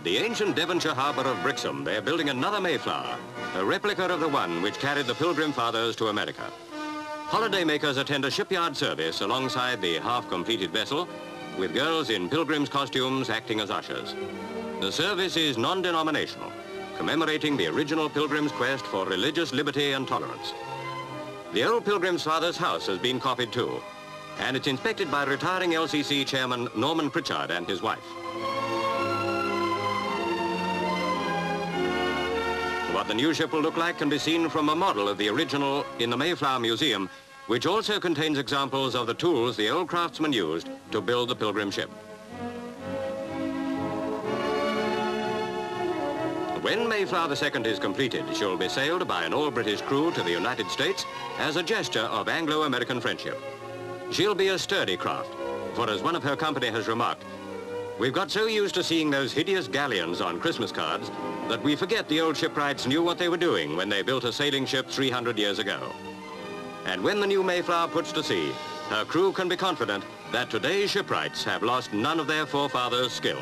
At the ancient Devonshire harbour of Brixham, they're building another Mayflower, a replica of the one which carried the Pilgrim Fathers to America. Holidaymakers attend a shipyard service alongside the half-completed vessel, with girls in pilgrims' costumes acting as ushers. The service is non-denominational, commemorating the original Pilgrim's quest for religious liberty and tolerance. The old Pilgrim's Father's house has been copied too, and it's inspected by retiring LCC chairman Norman Pritchard and his wife. What the new ship will look like can be seen from a model of the original in the Mayflower Museum, which also contains examples of the tools the old craftsmen used to build the pilgrim ship. When Mayflower II is completed, she'll be sailed by an all-British crew to the United States as a gesture of Anglo-American friendship. She'll be a sturdy craft, for as one of her company has remarked, we've got so used to seeing those hideous galleons on Christmas cards that we forget the old shipwrights knew what they were doing when they built a sailing ship 300 years ago. And when the new Mayflower puts to sea, her crew can be confident that today's shipwrights have lost none of their forefathers' skill.